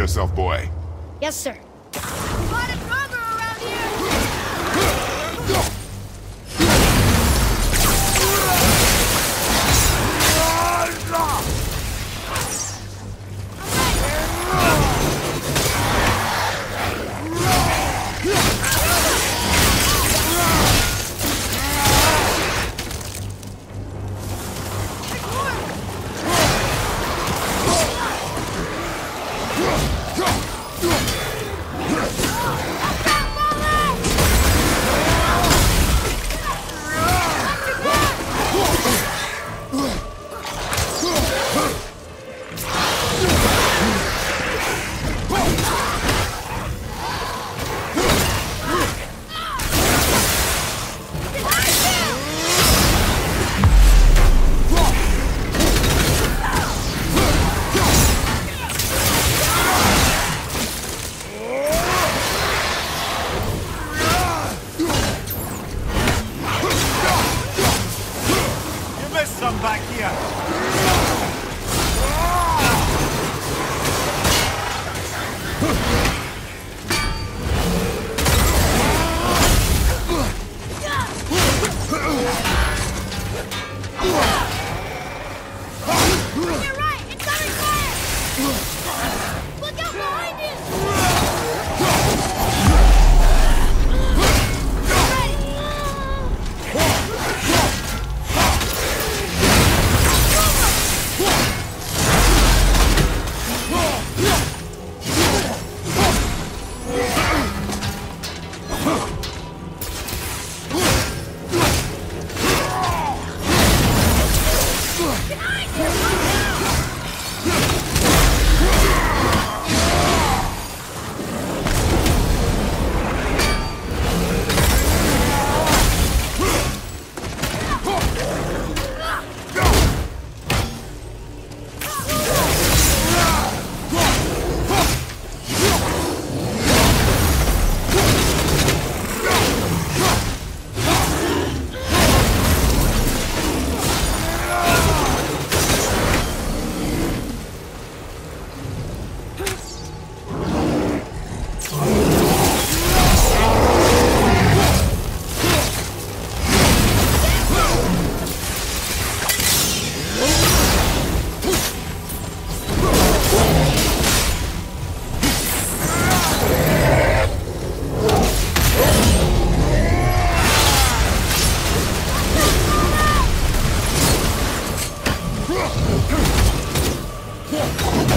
Prepare yourself, boy. Yes, sir. 破！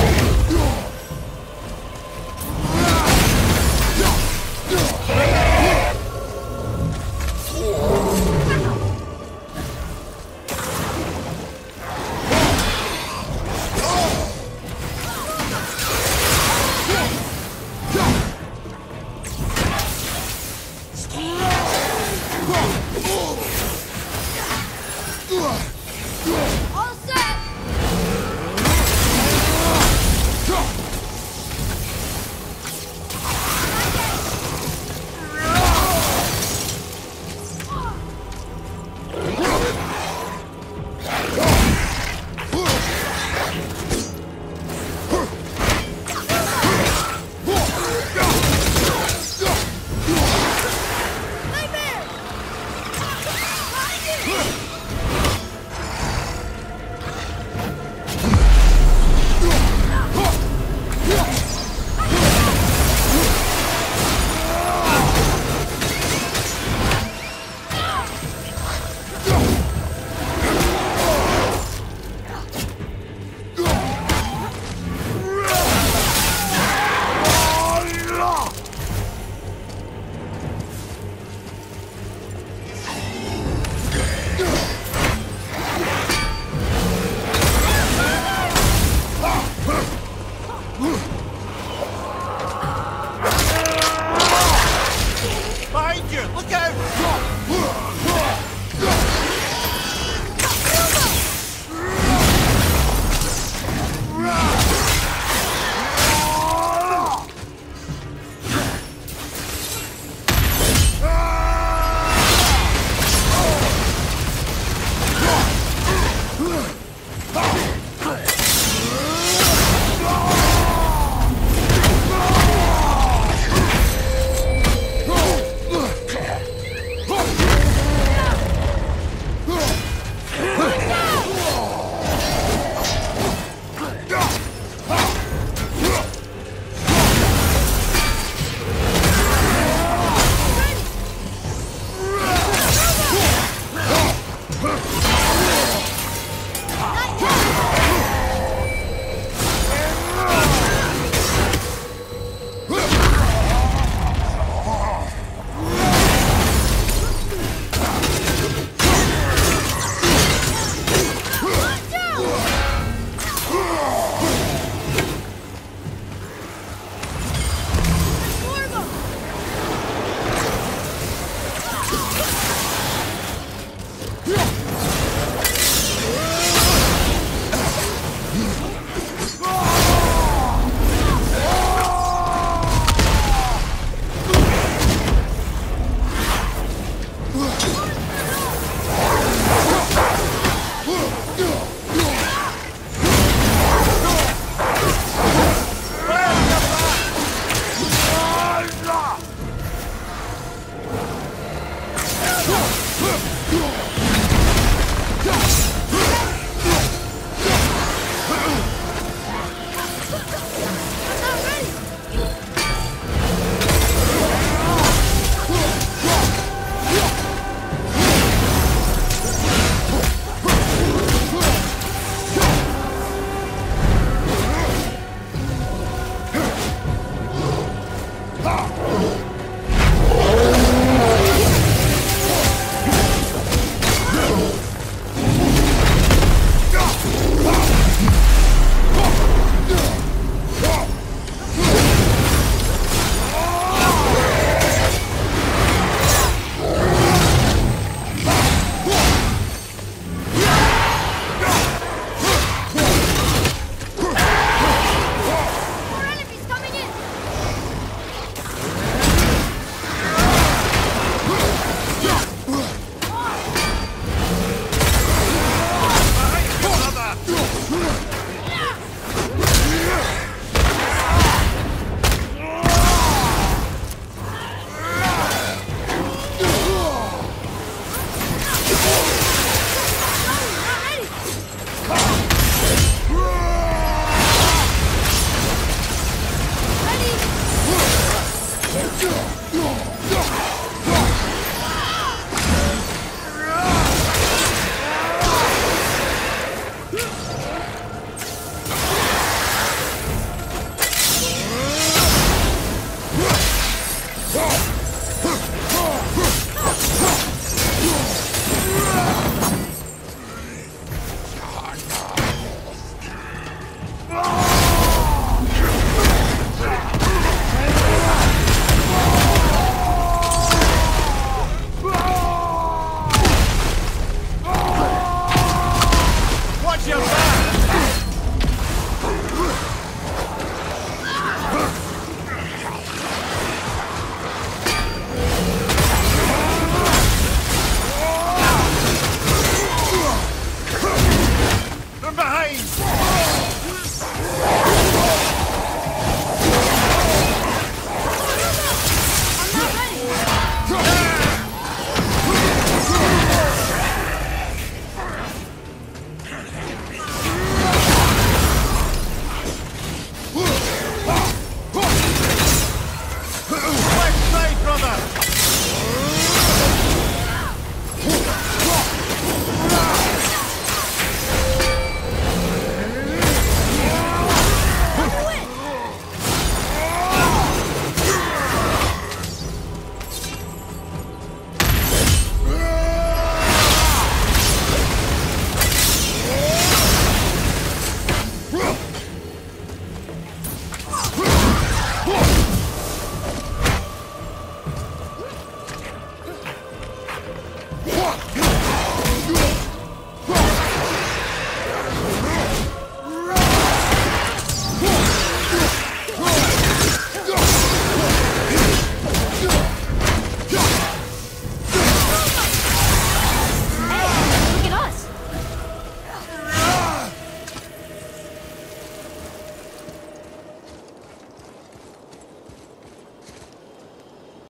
No! No! No!